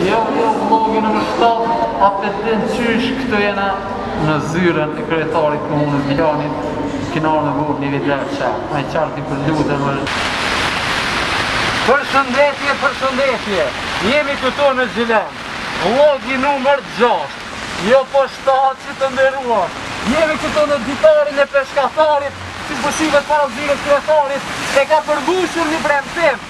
Ja kjo vlogi numër shtatë, a e din qysh këtu jena në zyrën e kryetarit të komunës Gjilanit, kemi ardhë në vurë një video që, a i qartë i për lutën më Përshëndetje, përshëndetje, jemi këtu në Gjilan, vlogi numër 6, jo po shtatë që të nderuar, jemi këtu në ditarin e peshkatarit, si po shihet para zyrës kryetarit, e ka përbushur një premtim,